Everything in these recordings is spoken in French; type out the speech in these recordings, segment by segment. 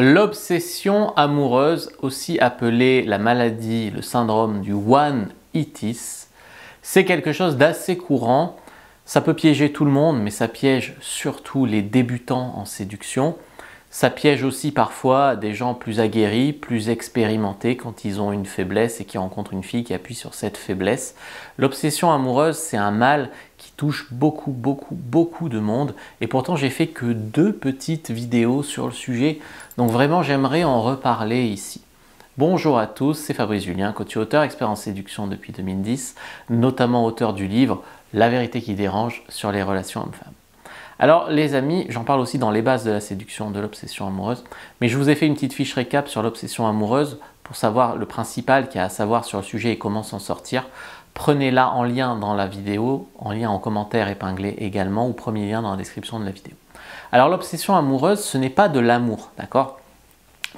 L'obsession amoureuse, aussi appelée la maladie, le syndrome du one-itis, c'est quelque chose d'assez courant. Ça peut piéger tout le monde, mais ça piège surtout les débutants en séduction. Ça piège aussi parfois des gens plus aguerris, plus expérimentés quand ils ont une faiblesse et qui rencontrent une fille qui appuie sur cette faiblesse. L'obsession amoureuse, c'est un mal beaucoup, beaucoup, beaucoup de monde. Et pourtant, j'ai fait que deux petites vidéos sur le sujet. Donc vraiment, j'aimerais en reparler ici. Bonjour à tous, c'est Fabrice Julien, coach auteur, expert en séduction depuis 2010, notamment auteur du livre La vérité qui dérange sur les relations hommes-femmes. Alors les amis, j'en parle aussi dans les bases de la séduction, de l'obsession amoureuse, mais je vous ai fait une petite fiche récap sur l'obsession amoureuse pour savoir le principal qu'il y a à savoir sur le sujet et comment s'en sortir. Prenez-la en lien dans la vidéo, en lien en commentaire épinglé également, ou premier lien dans la description de la vidéo. Alors l'obsession amoureuse, ce n'est pas de l'amour, d'accord?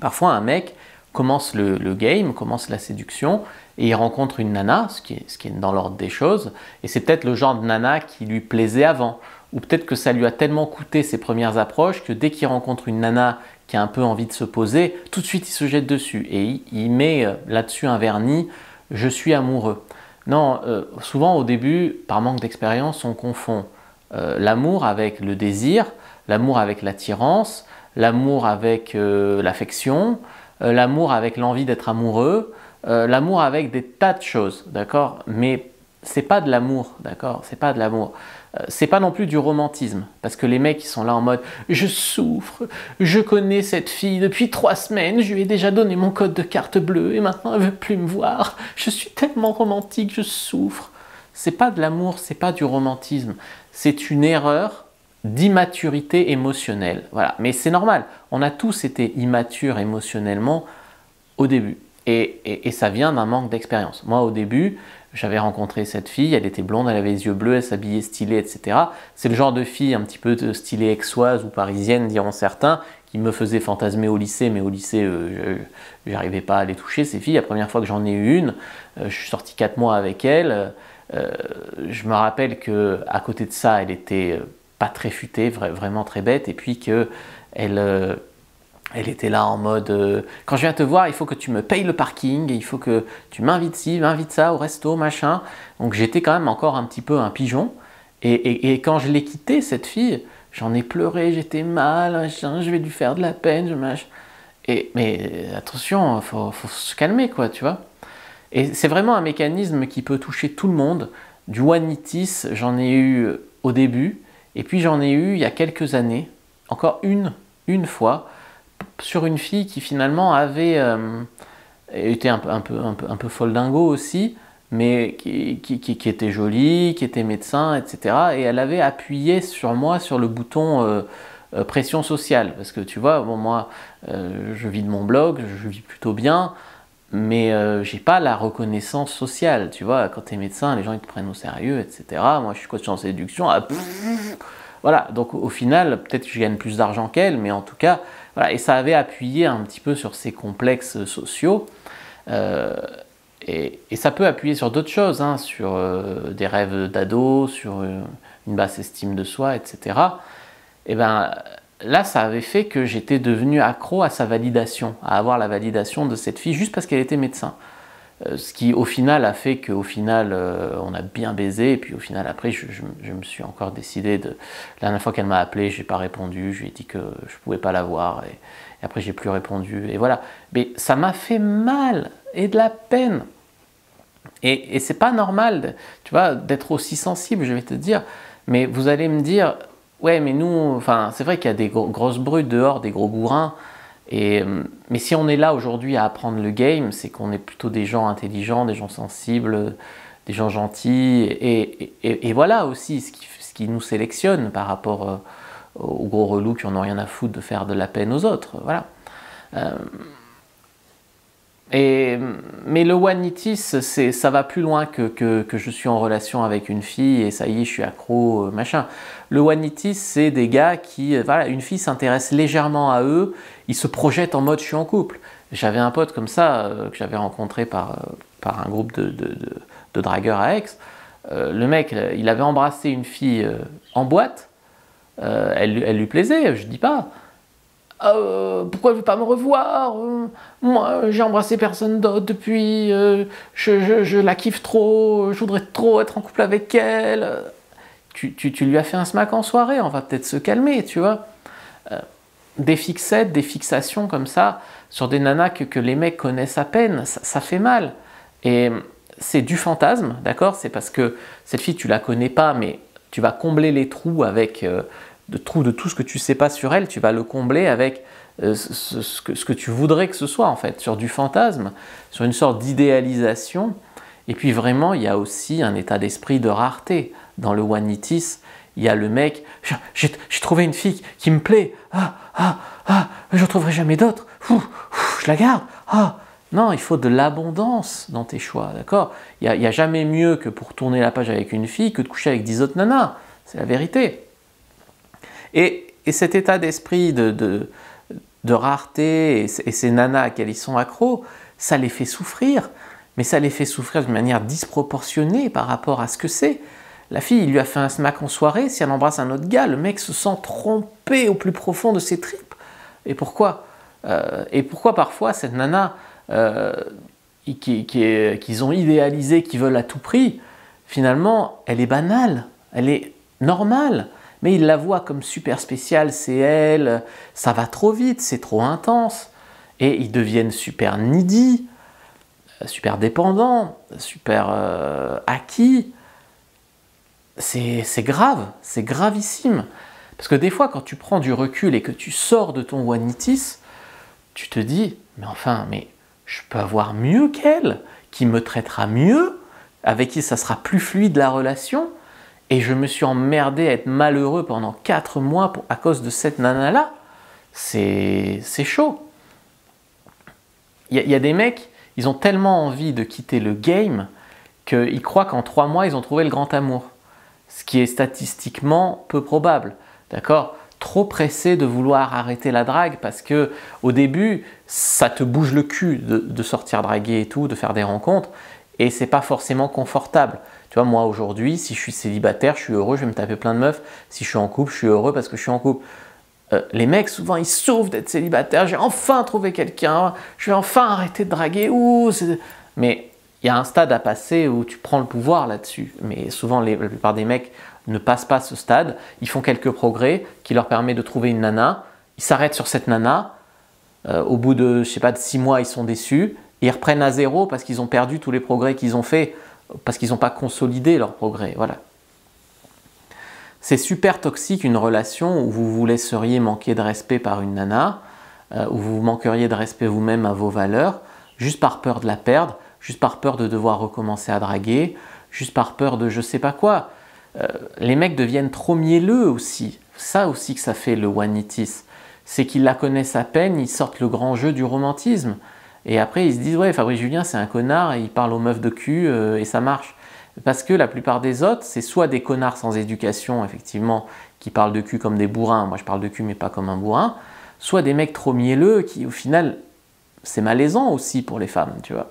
Parfois un mec commence le, game, commence la séduction, et il rencontre une nana, ce qui est, dans l'ordre des choses, et c'est peut-être le genre de nana qui lui plaisait avant, ou peut-être que ça lui a tellement coûté ses premières approches que dès qu'il rencontre une nana qui a un peu envie de se poser, tout de suite il se jette dessus et il, met euh, là-dessus un vernis je suis amoureux. Non, euh, souvent au début, par manque d'expérience, on confond euh, l'amour avec le désir, l'amour avec l'attirance, l'amour avec l'affection, l'amour avec l'envie d'être amoureux, l'amour avec des tas de choses, d'accord? Mais c'est pas de l'amour, d'accord? C'est pas de l'amour. Euh, c'est pas non plus du romantisme, parce que les mecs ils sont là en mode je souffre, je connais cette fille depuis trois semaines, je lui ai déjà donné mon code de carte bleue et maintenant elle veut plus me voir, je suis tellement romantique, je souffre. C'est pas de l'amour, c'est pas du romantisme, c'est une erreur d'immaturité émotionnelle. Voilà, mais c'est normal, on a tous été immatures émotionnellement au début. Et ça vient d'un manque d'expérience. Moi, au début, j'avais rencontré cette fille, elle était blonde, elle avait les yeux bleus, elle s'habillait stylée, etc. C'est le genre de fille un petit peu stylée aixoise ou parisienne, diront certains, qui me faisait fantasmer au lycée, mais au lycée, euh, je n'arrivais pas à les toucher, ces filles. La première fois que j'en ai eu une, euh, je suis sorti quatre mois avec elle. Euh, je me rappelle que à côté de ça, elle était pas très futée, vraiment très bête, et puis que elle elle était là en mode euh, quand je viens te voir, il faut que tu me payes le parking, il faut que tu m'invites ci, m'invites ça au resto, machin. Donc j'étais quand même encore un petit peu un pigeon. Et, quand je l'ai quitté, cette fille, j'en ai pleuré, j'étais mal, je vais lui faire de la peine, je et, mais attention, faut, faut, se calmer, quoi, tu vois. Et c'est vraiment un mécanisme qui peut toucher tout le monde. Du one-itis, j'en ai eu au début, et puis j'en ai eu il y a quelques années, encore une, une fois sur une fille qui finalement avait euh, été un peu, un, peu, un, peu, un peu folle dingo aussi, mais qui, qui, était jolie, qui était médecin, etc. Et elle avait appuyé sur moi sur le bouton euh, euh, pression sociale. Parce que tu vois, bon, moi, je vis de mon blog, je vis plutôt bien, mais j'ai pas la reconnaissance sociale. Tu vois, quand tu es médecin, les gens ils te prennent au sérieux, etc. Moi, je suis coach en séduction. Ah, voilà, donc au final, peut-être que je gagne plus d'argent qu'elle, mais en tout cas, et ça avait appuyé un petit peu sur ces complexes sociaux. Euh, et, ça peut appuyer sur d'autres choses, hein, sur euh, des rêves d'ado, sur euh, une, basse estime de soi, etc. Et ben là, ça avait fait que j'étais devenu accro à sa validation, à avoir la validation de cette fille juste parce qu'elle était médecin. Euh, ce qui au final a fait qu'au final euh, on a bien baisé. Et puis au final après je, me suis encore décidé de la dernière fois qu'elle m'a appelé j'ai pas répondu. Je lui ai dit que je pouvais pas la voir. Et, après j'ai plus répondu. Et voilà. Mais ça m'a fait mal et de la peine. Et, et c'est pas normal tu vois d'être aussi sensible je vais te dire. Mais vous allez me dire ouais mais nous enfin c'est vrai qu'il y a des grosses brutes dehors des gros bourrins euh, mais si on est là aujourd'hui à apprendre le game, c'est qu'on est plutôt des gens intelligents, des gens sensibles, des gens gentils. Et, voilà aussi ce qui, nous sélectionne par rapport euh, aux gros relous qui en ont rien à foutre de faire de la peine aux autres. Voilà. Euh, mais le one-itis, ça va plus loin que, que, je suis en relation avec une fille et ça y est, je suis accro, machin. Le one-itis, c'est des gars qui, voilà, une fille s'intéresse légèrement à eux, ils se projettent en mode je suis en couple. J'avais un pote comme ça euh, que j'avais rencontré par, euh, par un groupe de, de, dragueurs à Aix. Euh, le mec, il avait embrassé une fille en boîte, elle, elle, lui plaisait, je dis pas. Euh, pourquoi elle veut pas me revoir euh, Moi, j'ai embrassé personne d'autre depuis, je, je, la kiffe trop, je voudrais trop être en couple avec elle. Tu, tu, tu lui as fait un smack en soirée, on va peut-être se calmer, tu vois. des fixettes, des fixations comme ça, sur des nanas que, les mecs connaissent à peine, ça, ça fait mal. Et c'est du fantasme, d'accord? C'est parce que cette fille, tu la connais pas, mais tu vas combler les trous avec euh, de de tout ce que tu sais pas sur elle, tu vas le combler avec euh, ce, que, tu voudrais que ce soit en fait, sur du fantasme, sur une sorte d'idéalisation. Et puis vraiment, il y a aussi un état d'esprit de rareté. Dans le one-itis, il y a le mec, j'ai trouvé une fille qui me plaît, ah, ah, ah, je trouverai jamais d'autre, je la garde, ah, non, il faut de l'abondance dans tes choix, d'accord? Il n'y a, jamais mieux que pour tourner la page avec une fille que de coucher avec dix autres nanas. C'est la vérité. Et, cet état d'esprit de, rareté et, ces nanas à quels ils sont accros, ça les fait souffrir. Mais ça les fait souffrir d'une manière disproportionnée par rapport à ce que c'est. La fille, il lui a fait un smack en soirée, si elle embrasse un autre gars, le mec se sent trompé au plus profond de ses tripes. Et pourquoi euh, Et pourquoi parfois cette nana euh, qu'ils ont idéalisé, qui veulent à tout prix, finalement, elle est banale, elle est normale. Mais ils la voient comme super spéciale, c'est elle, ça va trop vite, c'est trop intense. Et ils deviennent super needy, super dépendants, super euh, acquis. C'est grave, c'est gravissime. Parce que des fois, quand tu prends du recul et que tu sors de ton wanitis, tu te dis, mais enfin, mais je peux avoir mieux qu'elle, qui me traitera mieux, avec qui ça sera plus fluide la relation, et je me suis emmerdé à être malheureux pendant 4 mois à cause de cette nana-là. C'est chaud. Il y, a des mecs, ils ont tellement envie de quitter le game qu'ils croient qu'en 3 mois, ils ont trouvé le grand amour. Ce qui est statistiquement peu probable. D'accord? Trop pressé de vouloir arrêter la drague parce que au début ça te bouge le cul de, sortir draguer et tout, de faire des rencontres et c'est pas forcément confortable. Tu vois, moi aujourd'hui, si je suis célibataire, je suis heureux, je vais me taper plein de meufs. Si je suis en couple, je suis heureux parce que je suis en couple. Euh, les mecs, souvent, ils sauvent d'être célibataires. J'ai enfin trouvé quelqu'un. Je vais enfin arrêter de draguer. Ouh, mais il y a un stade à passer où tu prends le pouvoir là-dessus. Mais souvent, la plupart des mecs ne passent pas ce stade, ils font quelques progrès qui leur permet de trouver une nana, ils s'arrêtent sur cette nana, euh, au bout de, je sais pas, de six mois, ils sont déçus, ils reprennent à zéro parce qu'ils ont perdu tous les progrès qu'ils ont faits, parce qu'ils n'ont pas consolidé leurs progrès, voilà. C'est super toxique une relation où vous vous laisseriez manquer de respect par une nana, euh, où vous manqueriez de respect vous-même à vos valeurs, juste par peur de la perdre, juste par peur de devoir recommencer à draguer, juste par peur de je sais pas quoi. Euh, les mecs deviennent trop mielleux aussi. Ça aussi que ça fait le one-itis. C'est qu'ils la connaissent à peine, ils sortent le grand jeu du romantisme. Et après, ils se disent, ouais, Fabrice Julien, c'est un connard, et il parle aux meufs de cul, euh, et ça marche. Parce que la plupart des autres, c'est soit des connards sans éducation, effectivement, qui parlent de cul comme des bourrins, moi je parle de cul mais pas comme un bourrin, soit des mecs trop mielleux qui, au final, c'est malaisant aussi pour les femmes, tu vois.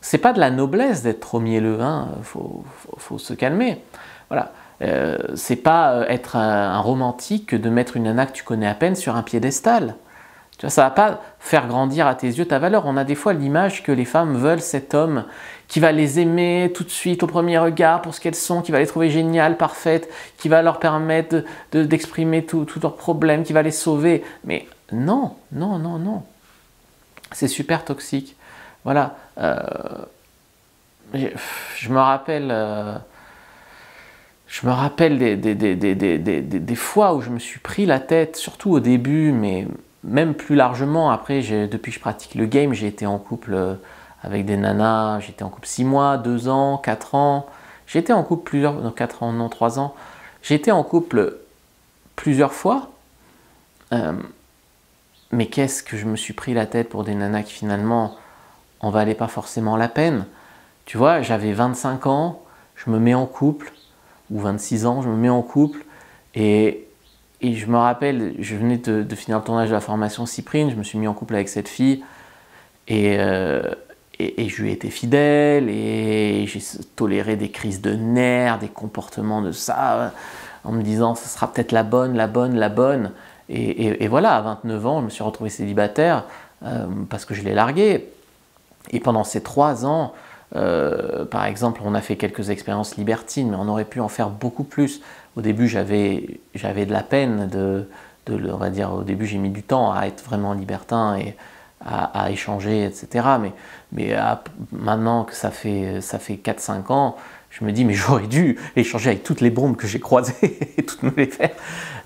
C'est pas de la noblesse d'être trop mielleux, hein, faut, faut se calmer. Voilà. Euh, c'est pas euh, être un, romantique que de mettre une nana que tu connais à peine sur un piédestal. Ça va pas faire grandir à tes yeux ta valeur. On a des fois l'image que les femmes veulent cet homme qui va les aimer tout de suite au premier regard pour ce qu'elles sont, qui va les trouver géniales, parfaites, qui va leur permettre d'exprimer de, tous leurs problèmes, qui va les sauver. Mais non, non, non, non. C'est super toxique. Voilà. Euh, je me rappelle. Je me rappelle des, fois où je me suis pris la tête, surtout au début, mais même plus largement après, depuis que je pratique le game, j'ai été en couple euh, avec des nanas, j'étais en couple 6 mois, 2 ans, 4 ans, été en couple plusieurs, non 4 ans, non 3 ans, été en couple plusieurs fois, euh, mais qu'est-ce que je me suis pris la tête pour des nanas qui finalement en valaient pas forcément la peine? Tu vois, j'avais 25 ans, je me mets en couple, ou 26 ans, je me mets en couple et, et je me rappelle, je venais de, finir le tournage de la formation Cyprine, je me suis mis en couple avec cette fille et, euh, et, je lui ai été fidèle et j'ai toléré des crises de nerfs, des comportements de ça, en me disant ce sera peut-être la bonne, la bonne, la bonne. Et, voilà, à 29 ans, je me suis retrouvé célibataire euh, parce que je l'ai largué. Et pendant ces trois ans, euh, par exemple, on a fait quelques expériences libertines, mais on aurait pu en faire beaucoup plus. Au début, j'avais de la peine de, on va dire, au début, j'ai mis du temps à être vraiment libertin et à, échanger, etc. Mais, mais maintenant que ça fait, ça fait 4-5 ans, je me dis, mais j'aurais dû échanger avec toutes les bombes que j'ai croisées et toutes me les faire.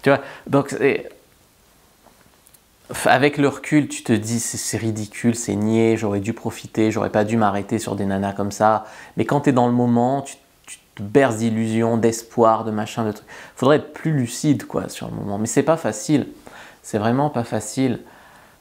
Tu vois? Donc, avec le recul, tu te dis, c'est ridicule, c'est niais, j'aurais dû profiter, j'aurais pas dû m'arrêter sur des nanas comme ça. Mais quand tu es dans le moment, tu, te berces d'illusions, d'espoir, de machin, de trucs. Faudrait être plus lucide, quoi, sur le moment. Mais c'est pas facile. C'est vraiment pas facile.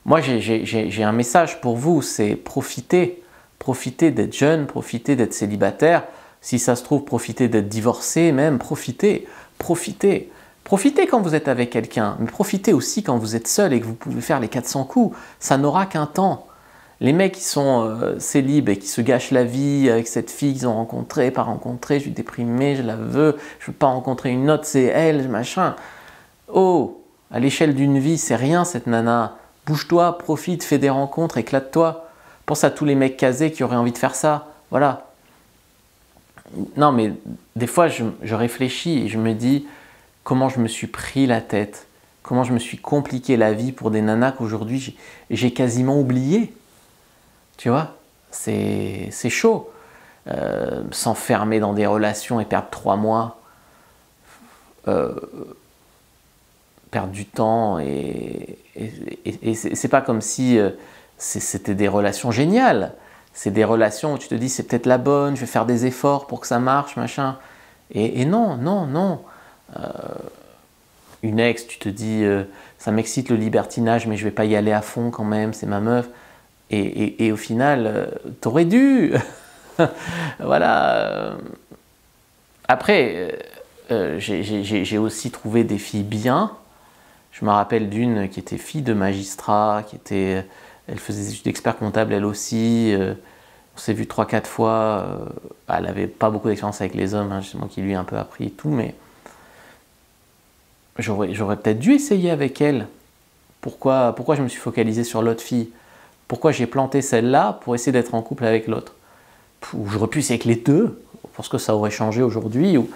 Moi, j'ai un message pour vous, c'est profiter. Profiter d'être jeune, profiter d'être célibataire. Si ça se trouve, profiter d'être divorcé, même, profiter. Profiter. Profitez quand vous êtes avec quelqu'un, mais profitez aussi quand vous êtes seul et que vous pouvez faire les 400 coups. Ça n'aura qu'un temps. Les mecs qui sont euh, célibes et qui se gâchent la vie avec cette fille qu'ils ont rencontrée, pas rencontrée, je suis déprimé, je la veux, je veux pas rencontrer une autre, c'est elle, machin. Oh, à l'échelle d'une vie, c'est rien cette nana. Bouge-toi, profite, fais des rencontres, éclate-toi. Pense à tous les mecs casés qui auraient envie de faire ça. Voilà. Non, mais des fois, je réfléchis et je me dis comment je me suis pris la tête, comment je me suis compliqué la vie pour des nanas qu'aujourd'hui j'ai quasiment oublié. Tu vois, c'est chaud. Euh, s'enfermer dans des relations et perdre trois mois, euh, perdre du temps, et, et, c'est pas comme si euh, c'était des relations géniales. C'est des relations où tu te dis c'est peut-être la bonne, je vais faire des efforts pour que ça marche, machin. Et, non, non, non. Une ex, tu te dis ça m'excite le libertinage, mais je vais pas y aller à fond quand même, c'est ma meuf. Et, au final, euh, t'aurais dû. voilà. Après, euh, j'ai aussi trouvé des filles bien. Je me rappelle d'une qui était fille de magistrat, qui était, elle faisait des études d'expert comptable elle aussi. Euh, on s'est vu 3-4 fois. elle n'avait pas beaucoup d'expérience avec les hommes, hein, moi qui lui ai un peu appris et tout, mais j'aurais peut-être dû essayer avec elle. Pourquoi, pourquoi je me suis focalisé sur l'autre fille? Pourquoi j'ai planté celle-là pour essayer d'être en couple avec l'autre? Ou j'aurais pu essayer avec les deux, parce que ça aurait changé aujourd'hui. Ou...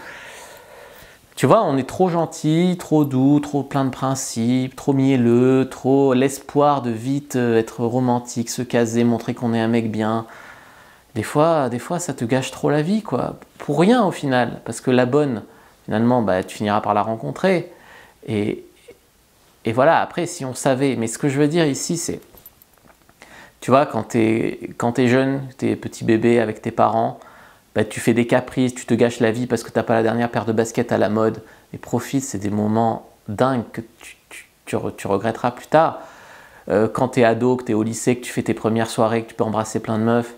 Tu vois, on est trop gentil, trop doux, trop plein de principes, trop mielleux, trop l'espoir de vite euh, être romantique, se caser, montrer qu'on est un mec bien. Des fois, des fois, ça te gâche trop la vie, quoi. Pour rien au final, parce que la bonne, finalement, bah, tu finiras par la rencontrer. Et, voilà, après, si on savait, mais ce que je veux dire ici, c'est tu vois, quand tu jeune, tu es petit bébé avec tes parents, bah, tu fais des caprices, tu te gâches la vie parce que tu n'as pas la dernière paire de baskets à la mode. Et profite, c'est des moments dingues que tu, regretteras plus tard. Euh, quand tu es ado, que tu es au lycée, que tu fais tes premières soirées, que tu peux embrasser plein de meufs,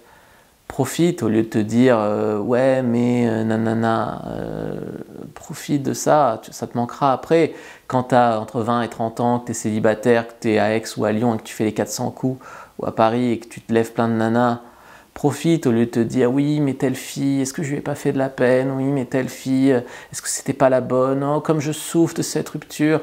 profite au lieu de te dire euh, ouais mais euh, nanana profite de ça ça te manquera. Après quand tu as entre 20 et 30 ans que tu es célibataire que tu es à Aix ou à Lyon et que tu fais les 400 coups ou à Paris et que tu te lèves plein de nanas, profite au lieu de te dire oui mais telle fille, est-ce que je lui ai pas fait de la peine, oui mais telle fille, est-ce que c'était pas la bonne, oh comme je souffre de cette rupture,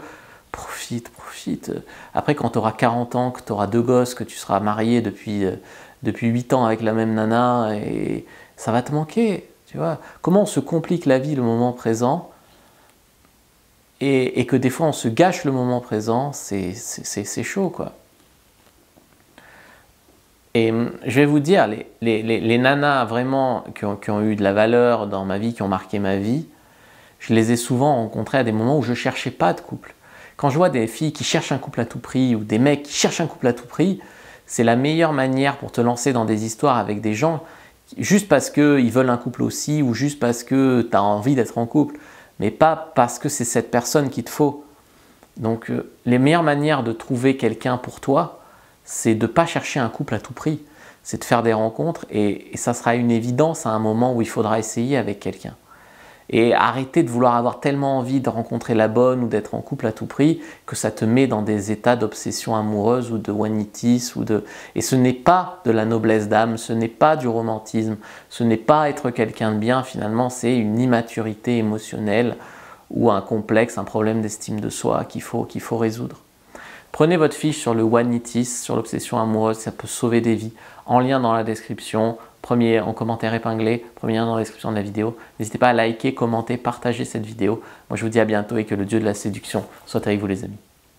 profite, profite. Après quand tu auras 40 ans, que tu auras deux gosses, que tu seras marié depuis, euh, depuis 8 ans avec la même nana, et ça va te manquer, tu vois. Comment on se complique la vie le moment présent et, que des fois on se gâche le moment présent, c'est chaud quoi. Et hum, je vais vous dire, les, nanas vraiment qui ont, eu de la valeur dans ma vie, qui ont marqué ma vie, je les ai souvent rencontrées à des moments où je ne cherchais pas de couple. Quand je vois des filles qui cherchent un couple à tout prix ou des mecs qui cherchent un couple à tout prix, c'est la meilleure manière pour te lancer dans des histoires avec des gens juste parce qu'ils veulent un couple aussi ou juste parce que tu as envie d'être en couple, mais pas parce que c'est cette personne qu'il te faut. Donc euh, les meilleures manières de trouver quelqu'un pour toi, c'est de ne pas chercher un couple à tout prix, c'est de faire des rencontres et, ça sera une évidence à un moment où il faudra essayer avec quelqu'un. Et arrêter de vouloir avoir tellement envie de rencontrer la bonne ou d'être en couple à tout prix que ça te met dans des états d'obsession amoureuse ou de wanitis ou de et ce n'est pas de la noblesse d'âme, ce n'est pas du romantisme, ce n'est pas être quelqu'un de bien finalement, c'est une immaturité émotionnelle ou un complexe, un problème d'estime de soi qu'il faut, qu'il faut résoudre. Prenez votre fiche sur le One Itis, sur l'obsession amoureuse, ça peut sauver des vies, en lien dans la description, premier en commentaire épinglé, premier lien dans la description de la vidéo. N'hésitez pas à liker, commenter, partager cette vidéo. Moi je vous dis à bientôt et que le Dieu de la séduction soit avec vous les amis.